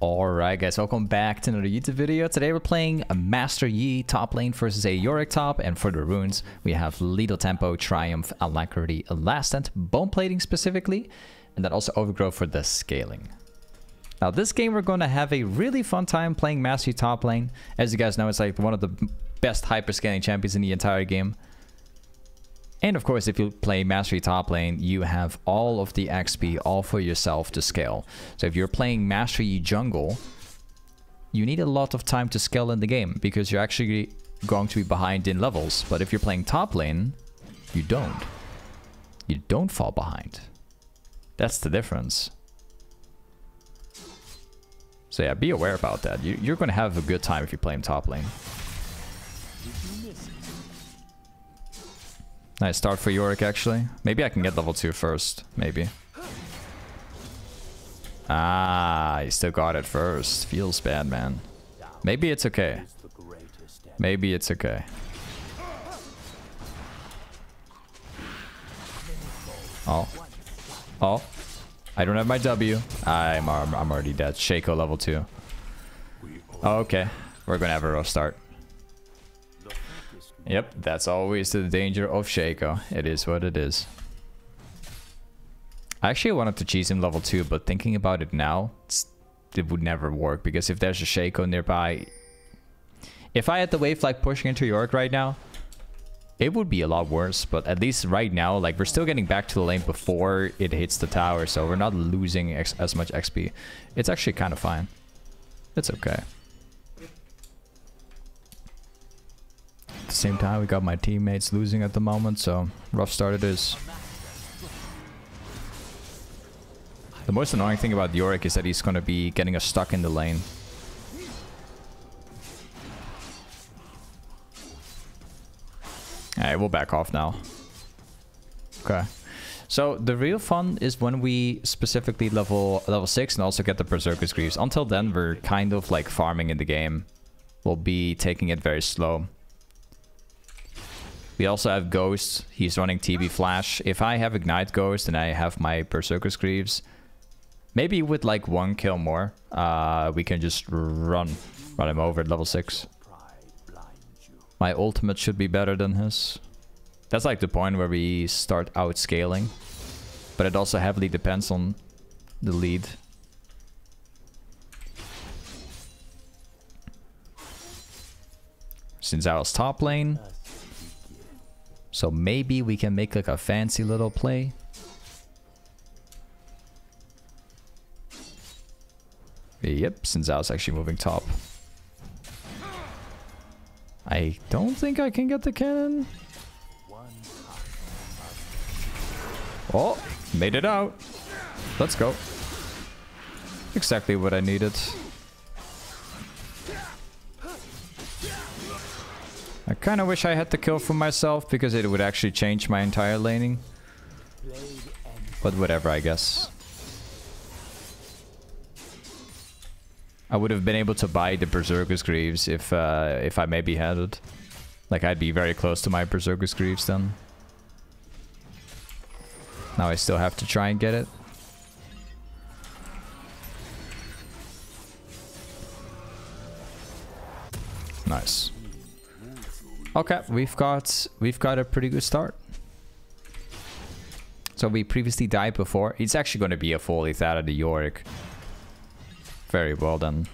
Alright guys, welcome back to another YouTube video. Today we're playing a Master Yi top lane versus a Yorick top, and for the runes we have Lethal Tempo, Triumph, Alacrity, Last Stand, Bone Plating specifically, and then also Overgrowth for the scaling. Now this game we're going to have a really fun time playing Master Yi top lane. As you guys know, it's like one of the best hyper scaling champions in the entire game. And of course, if you play Master Yi top lane, you have all of the XP all for yourself to scale. So if you're playing Master Yi jungle, you need a lot of time to scale in the game because you're actually going to be behind in levels. But if you're playing top lane, you don't. You don't fall behind. That's the difference. So yeah, be aware about that. You, you're going to have a good time if you're playing top lane. Nice start for Yorick, actually. Maybe I can get level 2 first. Maybe. Ah, he still got it first. Feels bad, man. Maybe it's okay. Maybe it's okay. Oh. Oh. I don't have my W. I'm, I'm already dead. Shaco level 2. Oh, okay. We're gonna have a rough start. Yep, that's always the danger of Shaco. It is what it is. I actually wanted to cheese him level 2, but thinking about it now, it would never work. Because if there's a Shaco nearby... If I had the wave like pushing into Yorick right now, it would be a lot worse. But at least right now, like we're still getting back to the lane before it hits the tower. So we're not losing as much XP. It's actually kind of fine. It's okay. The same time, we got my teammates losing at the moment, so rough start it is. The most annoying thing about Yorick is that he's going to be getting us stuck in the lane. Alright, we'll back off now. Okay. So the real fun is when we specifically level level 6 and also get the Berserker's Greaves. Until then, we're kind of like farming in the game. We'll be taking it very slow. We also have Ghost. He's running TP Flash. If I have Ignite Ghost and I have my Berserker's Greaves, maybe with like one kill more, uh, we can just run, run him over at level 6. My ultimate should be better than his. That's like the point where we start outscaling. But it also heavily depends on the lead. Since I was top lane, so maybe we can make like a fancy little play. Yep, since I was actually moving top. I don't think I can get the cannon. Oh, made it out. Let's go. Exactly what I needed. Kind of wish I had the kill for myself because it would actually change my entire laning. But whatever, I guess. I would have been able to buy the Berserker's Greaves if uh, if I maybe had it. Like, I'd be very close to my Berserker's Greaves then. Now I still have to try and get it. Nice. Okay, we've got we've got a pretty good start. So we previously died before. It's actually going to be a full of the Yorick. Very well done.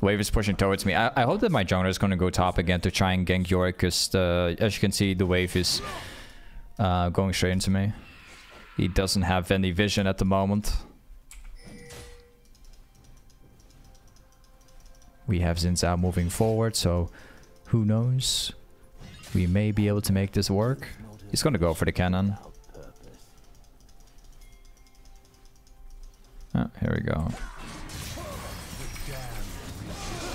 Wave is pushing towards me. I, I hope that my jungler is going to go top again to try and gank Yorick because as you can see the wave is uh, going straight into me. He doesn't have any vision at the moment. We have Xin Zhao moving forward, so who knows? We may be able to make this work. He's gonna go for the cannon. Oh, here we go.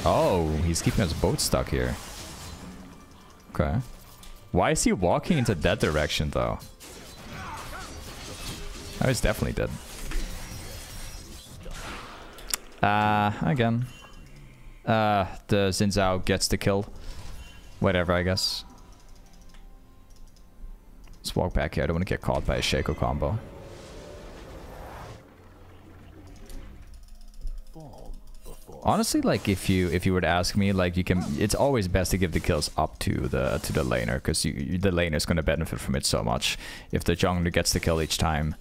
Oh, he's keeping us both stuck here. Okay. Why is he walking into that direction, though? Oh, he's definitely dead. Uh, again. Uh, the Xin Zhao gets the kill. Whatever, I guess. Let's walk back here. I don't want to get caught by a Shaco combo. Honestly, like if you if you were to ask me, like you can, it's always best to give the kills up to the to the laner because you, the laner is going to benefit from it so much. If the jungler gets the kill each time,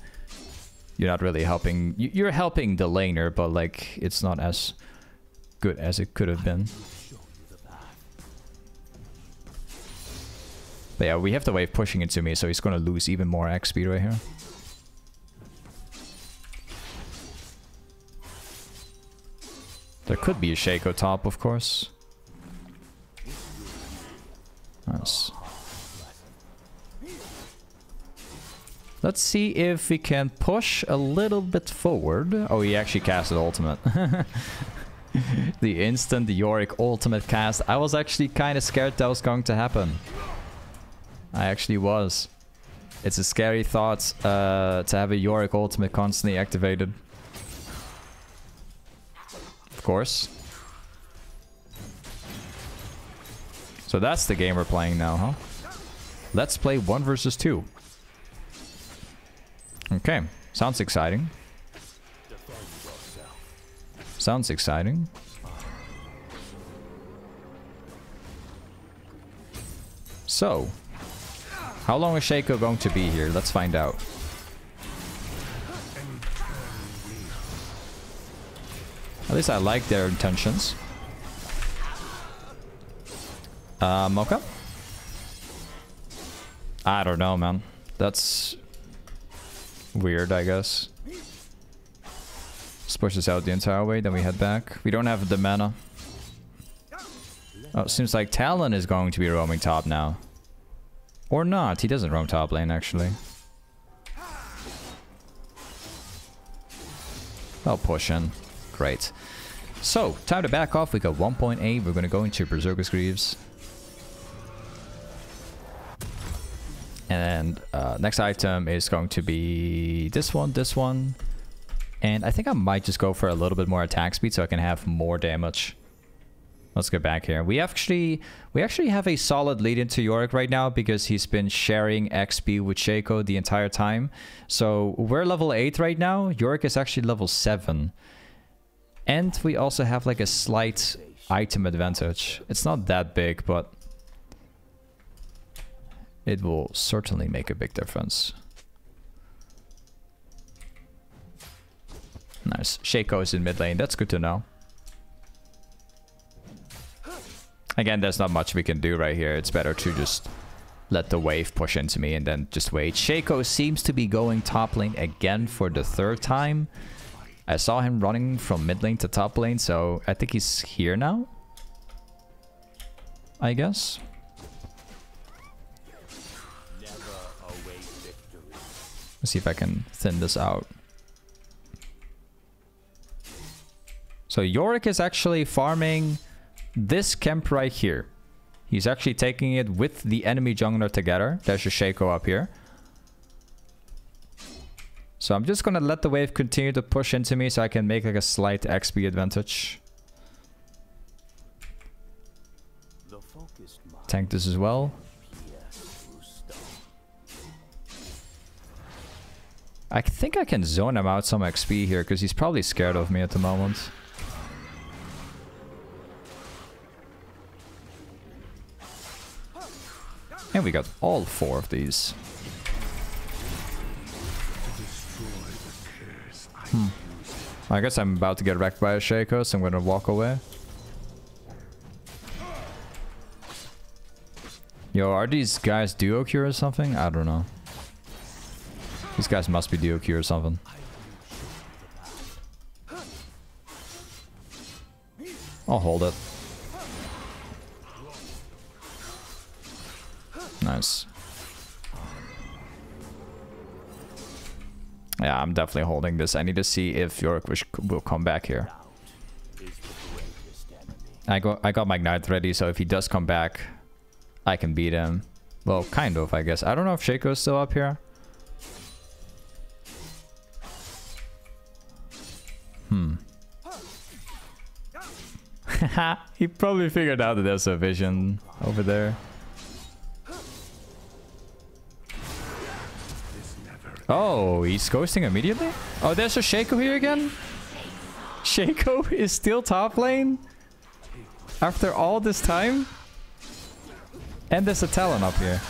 you're not really helping. You're helping the laner, but like it's not as good as it could have been. But yeah, we have the wave pushing into me, so he's gonna lose even more XP right here. There could be a Shaco top, of course. Nice. Let's see if we can push a little bit forward. Oh, he actually casted ultimate. the instant the Yorick ultimate cast. I was actually kind of scared that was going to happen. I actually was. It's a scary thought uh, to have a Yorick ultimate constantly activated. Of course. So that's the game we're playing now, huh? Let's play one versus two. Okay, sounds exciting. Sounds exciting. So, how long is Shaco going to be here? Let's find out. At least I like their intentions. Um, okay. I don't know, man. That's weird, I guess. Let's push this out the entire way, then we head back. We don't have the mana. Oh, seems like Talon is going to be roaming top now. Or not. He doesn't roam top lane, actually. I'll push in. Great. So, time to back off. We got 1.8. We're going to go into Berserker's Greaves. And uh, next item is going to be this one, this one. And I think I might just go for a little bit more attack speed so I can have more damage. Let's go back here. We actually we actually have a solid lead into Yorick right now because he's been sharing XP with Shaco the entire time. So we're level 8 right now. Yorick is actually level 7. And we also have like a slight item advantage. It's not that big, but it will certainly make a big difference. Nice. Shaco is in mid lane. That's good to know. Again, there's not much we can do right here. It's better to just let the wave push into me and then just wait. Shaco seems to be going top lane again for the third time. I saw him running from mid lane to top lane, so I think he's here now. I guess. Let's see if I can thin this out. So Yorick is actually farming this camp right here. He's actually taking it with the enemy jungler together. There's a Shaco up here. So I'm just gonna let the wave continue to push into me so I can make like a slight XP advantage. Tank this as well. I think I can zone him out some XP here because he's probably scared of me at the moment. And we got all four of these. Hmm. I guess I'm about to get wrecked by a Shaco, so I'm gonna walk away. Yo, are these guys duo Q or something? I don't know. These guys must be duo Q or something. I'll hold it. Nice. Yeah, I'm definitely holding this. I need to see if Yorick will come back here. I got I got my Ignite ready, so if he does come back, I can beat him. Well, kind of, I guess. I don't know if Shaco is still up here. Hmm. he probably figured out that there's a vision over there. Oh, he's ghosting immediately? Oh, there's a Shaco here again? Shaco is still top lane? After all this time? And there's a Talon up here.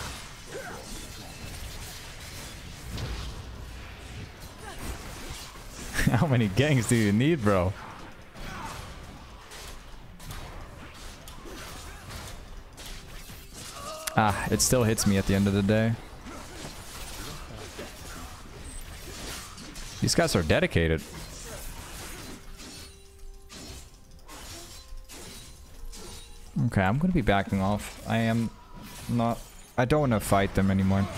How many ganks do you need, bro? Ah, it still hits me at the end of the day. These guys are dedicated. Okay, I'm gonna be backing off. I am not... I don't want to fight them anymore.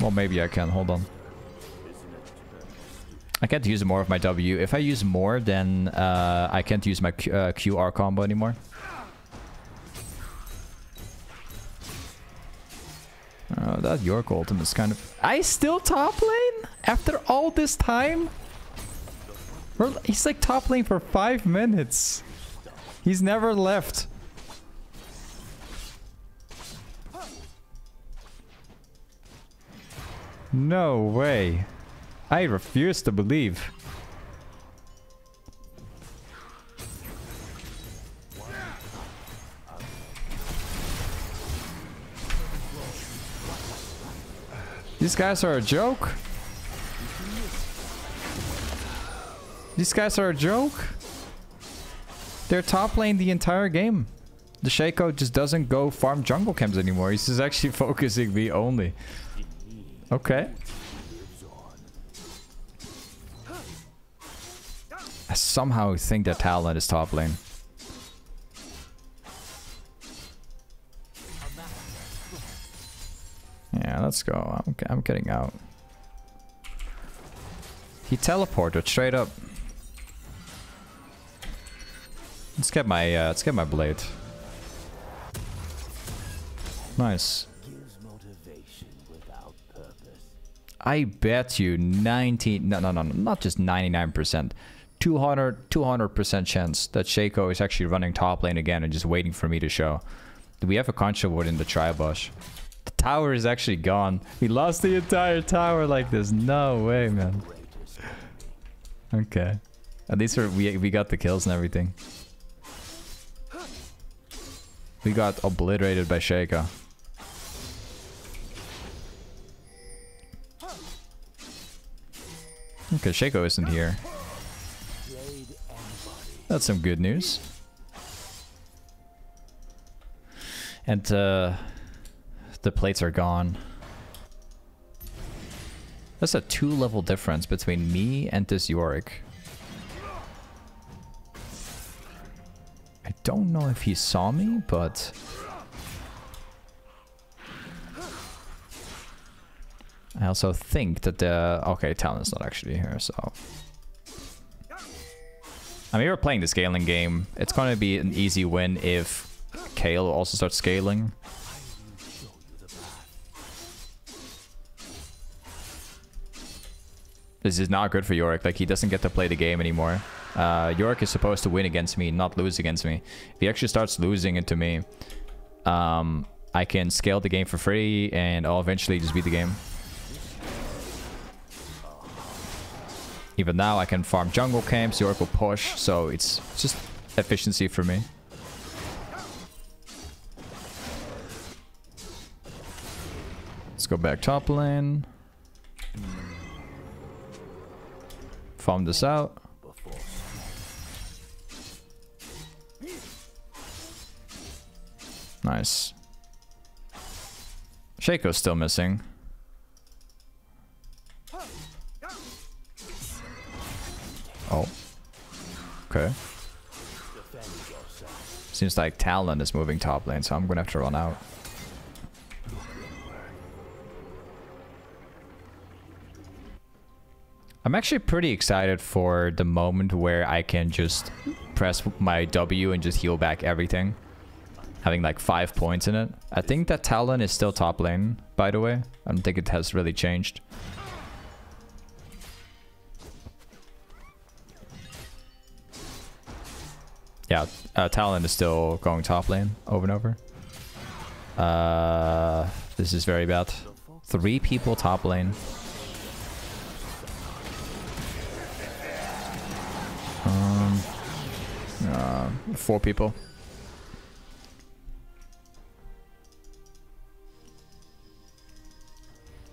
Well, maybe I can. Hold on. I can't use more of my W. If I use more, then uh, I can't use my Q uh, QR combo anymore. That Yorick ultimate is kind of... I still top lane? After all this time? He's like top lane for five minutes. He's never left. No way. I refuse to believe. These guys are a joke. These guys are a joke. They're top lane the entire game. The Shaco just doesn't go farm jungle camps anymore. He's just actually focusing me only. Okay. I somehow think that Talon is top lane. Let's go. I'm, I'm getting out. He teleported straight up. Let's get my uh, let's get my blade. Nice. I bet you 90 no no no not just 99% 200 200% chance that Shaco is actually running top lane again and just waiting for me to show. Do we have a Control Ward in the Tribush? The tower is actually gone. We lost the entire tower like this. No way, man. Okay. At least we we got the kills and everything. We got obliterated by Shaco. Okay, Shaco isn't here. That's some good news. And uh, the plates are gone. That's a two level difference between me and this Yorick. I don't know if he saw me, but... I also think that the... Okay, Talon's not actually here, so... I mean, we're playing the scaling game. It's going to be an easy win if Kayle also starts scaling. This is not good for Yorick. Like, he doesn't get to play the game anymore. Uh, Yorick is supposed to win against me, not lose against me. If he actually starts losing into me, um, I can scale the game for free and I'll eventually just beat the game. Even now, I can farm jungle camps, Yorick will push, so it's just efficiency for me. Let's go back top lane. Farm this out. Nice. Shaco's still missing. Oh. Okay. Seems like Talon is moving top lane, so I'm gonna have to run out. I'm actually pretty excited for the moment where I can just press my W and just heal back everything. Having like five points in it. I think that Talon is still top lane, by the way. I don't think it has really changed. Yeah, uh, Talon is still going top lane over and over. Uh, this is very bad. Three people top lane. Four people.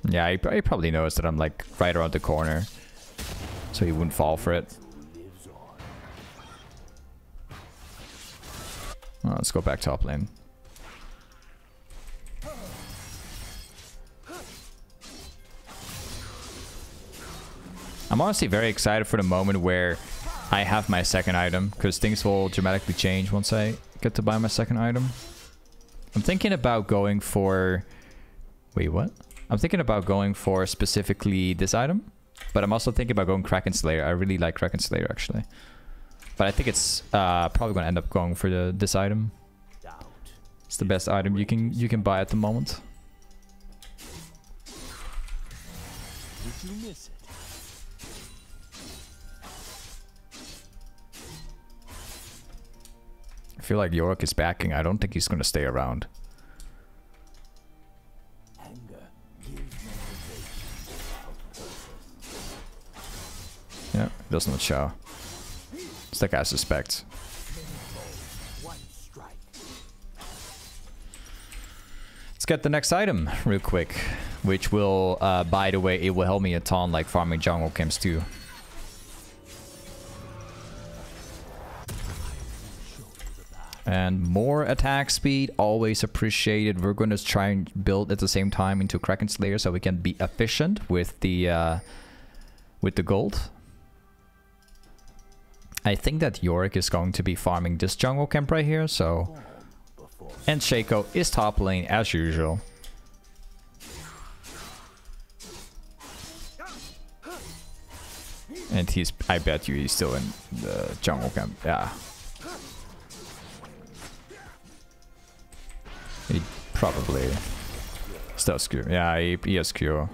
Yeah, he, probably knows that I'm like right around the corner. So he wouldn't fall for it. Oh, let's go back to top lane. I'm honestly very excited for the moment where I have my second item, because things will dramatically change once I get to buy my second item. I'm thinking about going for... Wait, what? I'm thinking about going for specifically this item, but I'm also thinking about going Kraken Slayer. I really like Kraken Slayer, actually. But I think it's uh, probably going to end up going for the, this item. It's the best item you can you can buy at the moment. Did you miss it? Feel like Yorick is backing. I don't think he's going to stay around. Yeah, does not show. It's like I suspect. Let's get the next item real quick, which will, uh, by the way, it will help me a ton like farming jungle camps too. And more attack speed, always appreciated. We're going to try and build at the same time into Kraken Slayer so we can be efficient with the uh, with the gold. I think that Yorick is going to be farming this jungle camp right here, so... And Shaco is top lane as usual. And he's, I bet you he's still in the jungle camp, yeah. He probably still Q. Yeah, he, he has Q.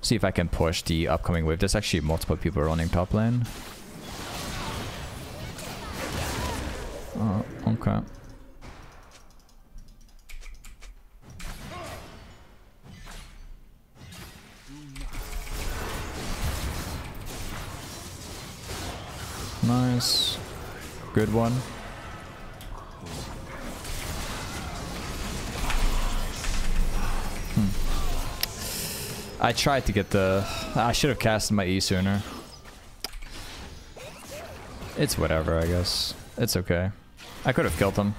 See if I can push the upcoming wave. There's actually multiple people running top lane. Oh, okay. Nice. Good one. I tried to get the... I should have casted my E sooner. It's whatever, I guess. It's okay. I could have killed him.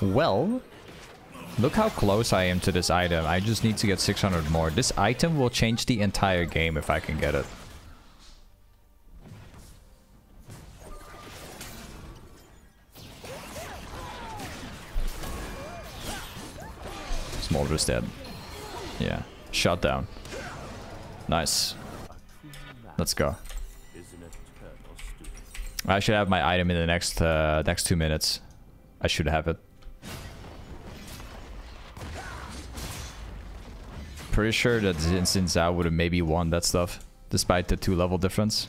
Well, look how close I am to this item. I just need to get 600 more. This item will change the entire game if I can get it. Smolder's dead. Yeah. Shot down. Nice. Let's go. I should have my item in the next uh, next two minutes. I should have it. Pretty sure that Xin Zhao would have maybe won that stuff, despite the two level difference.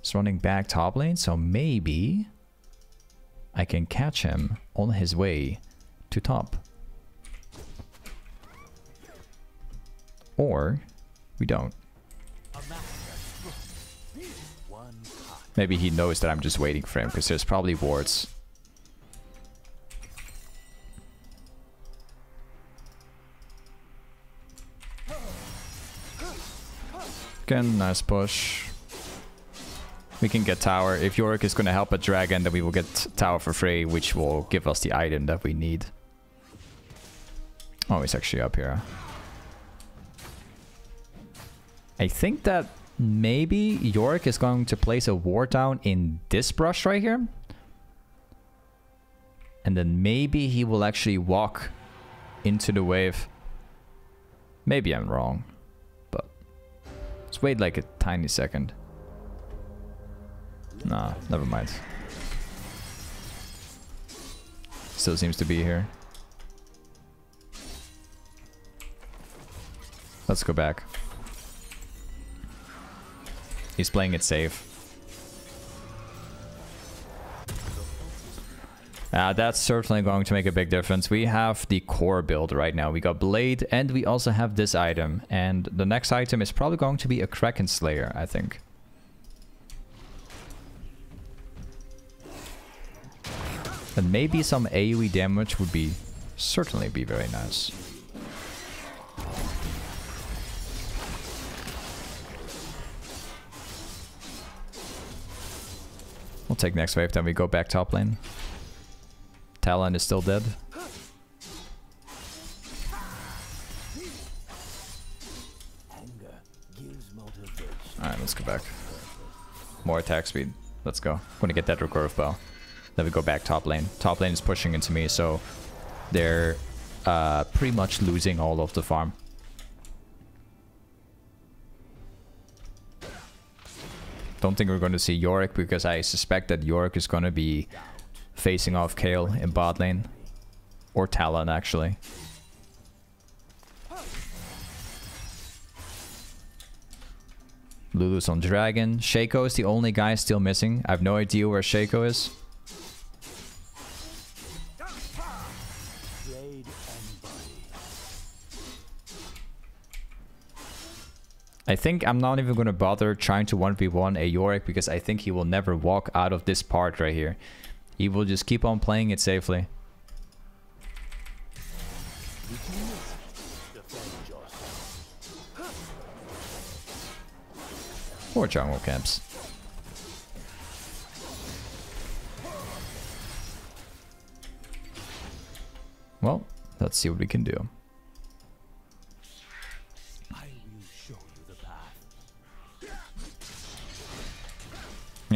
It's running back top lane, so maybe I can catch him on his way to top. Or we don't. Maybe he knows that I'm just waiting for him because there's probably wards. Again, nice push. We can get tower. If Yorick is going to help a dragon, then we will get tower for free, which will give us the item that we need. Oh, he's actually up here. I think that maybe Yorick is going to place a ward down in this brush right here. And then maybe he will actually walk into the wave. Maybe I'm wrong. But let's wait like a tiny second. Nah, never mind. Still seems to be here. Let's go back. He's playing it safe. Uh, that's certainly going to make a big difference. We have the core build right now. We got Blade and we also have this item. And the next item is probably going to be a Kraken Slayer, I think. And maybe some AoE damage would be certainly be very nice. We'll take next wave, then we go back top lane. Talon is still dead. Alright, let's go back. More attack speed. Let's go. I'm gonna get that recurve bow. Then we go back top lane. Top lane is pushing into me, so they're uh, pretty much losing all of the farm. Don't think we're going to see Yorick because I suspect that Yorick is going to be facing off Kayle in bot lane. Or Talon, actually. Lulu's on Dragon. Shaco is the only guy still missing. I have no idea where Shaco is. I think I'm not even going to bother trying to 1v1 a Yorick because I think he will never walk out of this part right here. He will just keep on playing it safely. Poor jungle camps. Well, let's see what we can do.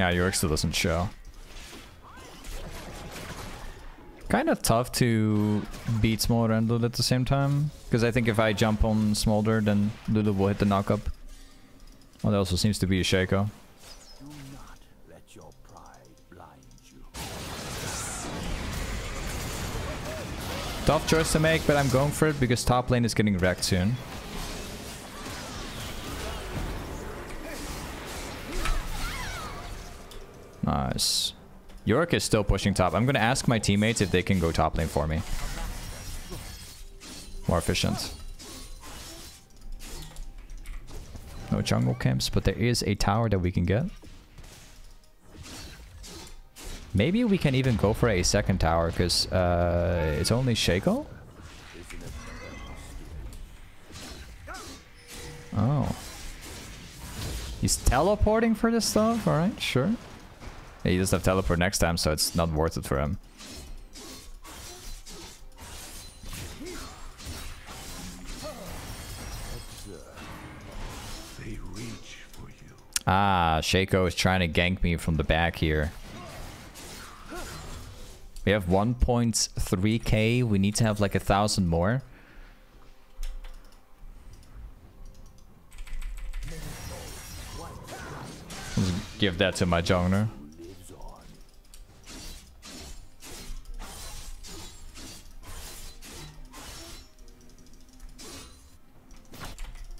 Yeah, Yorick still doesn't show. Kind of tough to beat Smolder and Lulu at the same time. Because I think if I jump on Smolder, then Lulu will hit the knockup. Well, there also seems to be a Shaco. Tough choice to make, but I'm going for it because top lane is getting wrecked soon. Nice. Yorick is still pushing top. I'm going to ask my teammates if they can go top lane for me. More efficient. No jungle camps, but there is a tower that we can get. Maybe we can even go for a second tower, because uh, it's only Shaco? Oh. He's teleporting for this stuff? Alright, sure. He doesn't have teleport next time, so it's not worth it for him. Ah, Shaco is trying to gank me from the back here. We have 1.3k. We need to have like a thousand more. Let's give that to my jungler.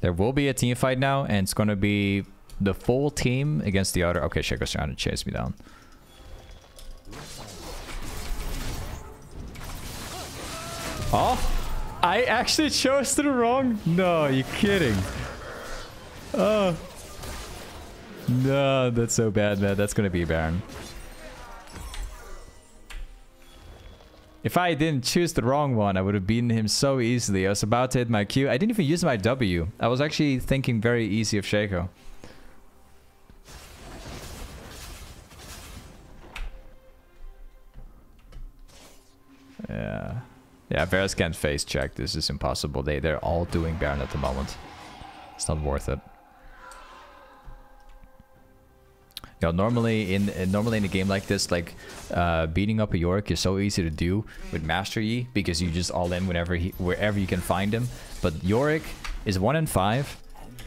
There will be a team fight now, and it's going to be the full team against the other. Okay, Shaco's trying to chase me down. Oh, I actually chose the wrong. No, you kidding? Oh, no, that's so bad, man. That's gonna be Baron. If I didn't choose the wrong one, I would have beaten him so easily. I was about to hit my Q. I didn't even use my W. I was actually thinking very easy of Shaco. Yeah. Yeah, Varus can't face check. This is impossible. They, they're all doing Baron at the moment. It's not worth it. You know, normally in normally in a game like this, like uh, beating up a Yorick is so easy to do with Master Yi because you just all in whenever he wherever you can find him. But Yorick is one in five,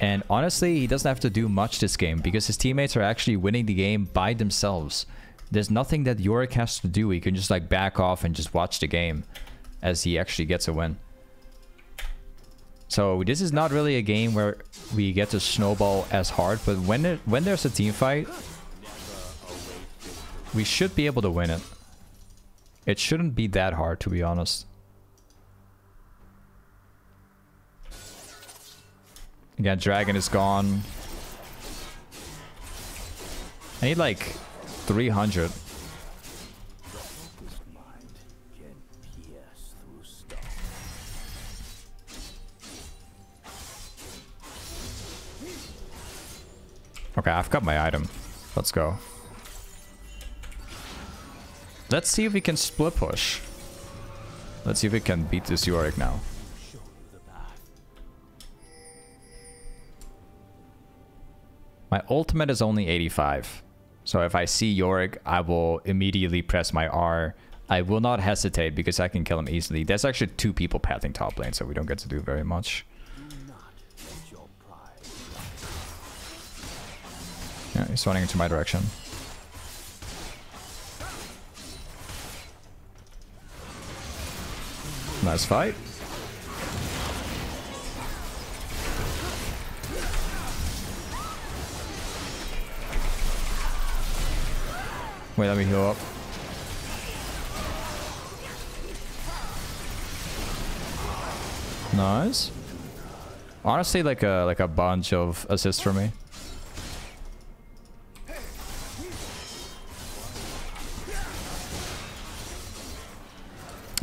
and honestly, he doesn't have to do much this game because his teammates are actually winning the game by themselves. There's nothing that Yorick has to do. He can just like back off and just watch the game as he actually gets a win. So this is not really a game where we get to snowball as hard, but when there, when there's a team fight, we should be able to win it. It shouldn't be that hard, to be honest. Again, dragon is gone. I need like 300. Okay, I've got my item. Let's go. Let's see if we can split push. Let's see if we can beat this Yorick now. My ultimate is only 85. So if I see Yorick, I will immediately press my R. I will not hesitate because I can kill him easily. There's actually two people pathing top lane, so we don't get to do very much. Yeah, he's running into my direction. Nice fight. Wait, let me heal up. Nice. Honestly, like a like a bunch of assists for me.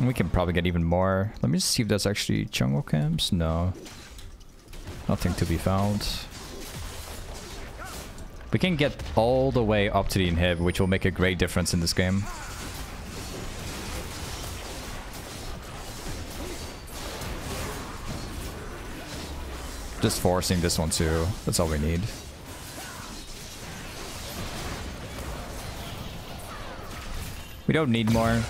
We can probably get even more. Let me just see if that's actually jungle camps. No. Nothing to be found. We can get all the way up to the inhib, which will make a great difference in this game. Just forcing this one too. That's all we need. We don't need more.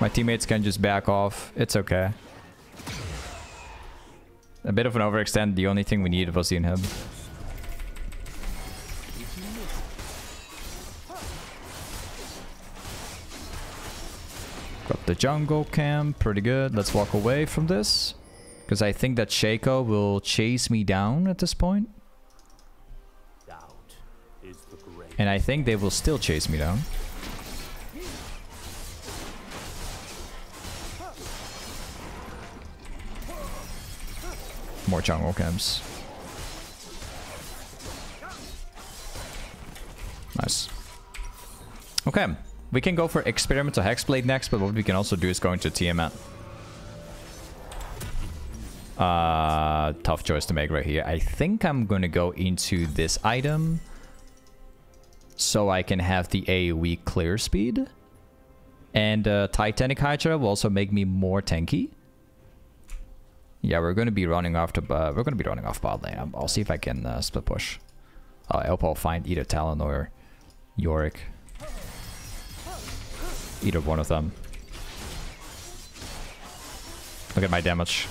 My teammates can just back off. It's okay. A bit of an overextend. The only thing we needed was the inhib. Got the jungle camp. Pretty good. Let's walk away from this. Because I think that Shaco will chase me down at this point. And I think they will still chase me down. More jungle camps. Nice. Okay, we can go for Experimental Hexplate next, but what we can also do is go into Tiamat. Uh, tough choice to make right here. I think I'm going to go into this item so I can have the AoE clear speed. And uh, Titanic Hydra will also make me more tanky. Yeah, we're going to be running off to uh, we're going to be running off bot lane. I'll see if I can uh, split push. I hope I'll find either Talon or Yorick. Either one of them. Look at my damage.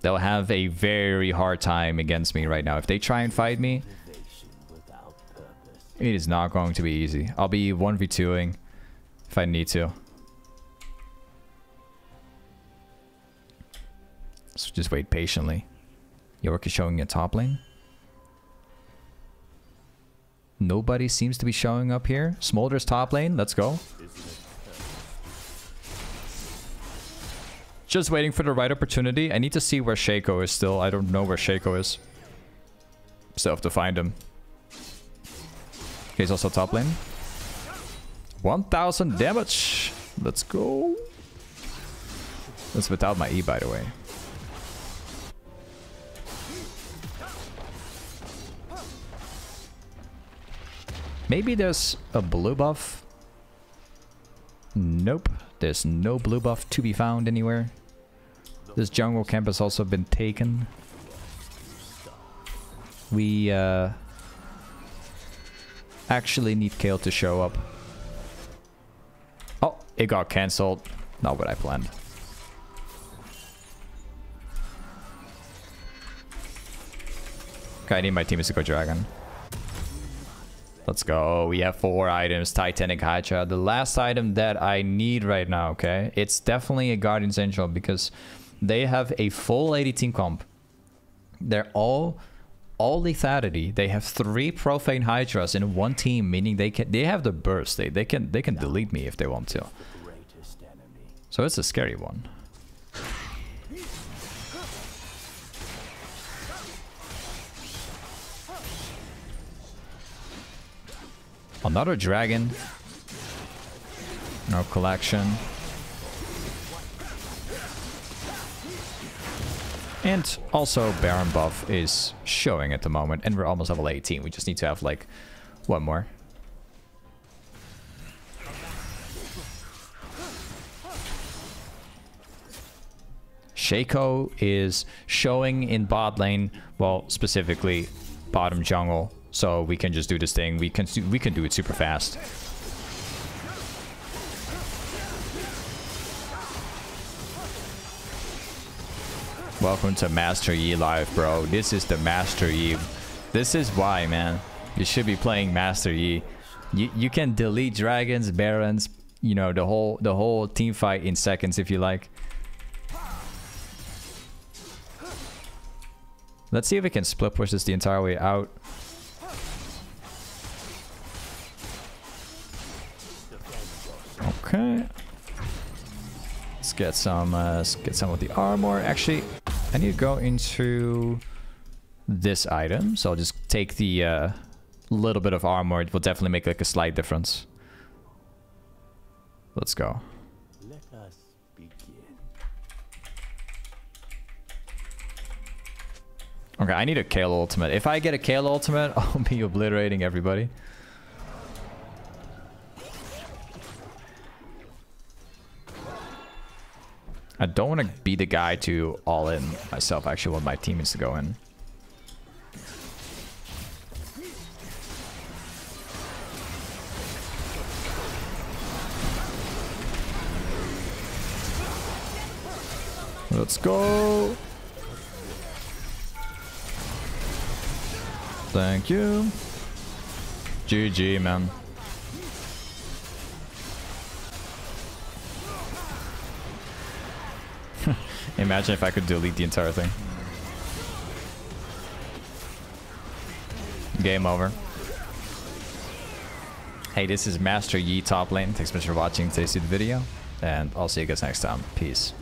They'll have a very hard time against me right now. If they try and fight me, it is not going to be easy. I'll be 1v2ing if I need to. So just wait patiently. Yorick is showing a top lane. Nobody seems to be showing up here. Smolder's top lane. Let's go. Just waiting for the right opportunity. I need to see where Shaco is still. I don't know where Shaco is. Still have to find him. He's also top lane. 1000 damage. Let's go. That's without my E, by the way. Maybe there's a blue buff. Nope. There's no blue buff to be found anywhere. This jungle camp has also been taken. We uh, actually need Kayle to show up. Oh, it got cancelled. Not what I planned. Okay, I need my team to go dragon. Let's go. We have four items. Titanic Hydra. The last item that I need right now, okay? It's definitely a Guardian's Angel because they have a full AD team comp. They're all all lethality. They have three profane hydras in one team, meaning they can they have the burst. They they can they can delete me if they want to. So it's a scary one. Another dragon. No collection. And also Baron buff is showing at the moment. And we're almost level 18. We just need to have like one more. Shaco is showing in bot lane, well, specifically bottom jungle. So we can just do this thing. We can we can do it super fast. Welcome to Master Yi Live, bro. This is the Master Yi. This is why, man. You should be playing Master Yi. You you can delete dragons, barons, you know, the whole the whole team fight in seconds if you like. Let's see if we can split push this the entire way out. Get some uh, get some of the armor. Actually, I need to go into this item. So I'll just take the uh, little bit of armor. It will definitely make like a slight difference. Let's go. Let us begin. Okay, I need a Kayle ultimate. If I get a Kayle ultimate, I'll be obliterating everybody. Don't want to be the guy to all in myself. I actually want my teammates to go in. Let's go. Thank you. GG, man. Imagine if I could delete the entire thing. Game over. Hey, this is Master Yi top lane. Thanks so much for watching today's video. And I'll see you guys next time. Peace.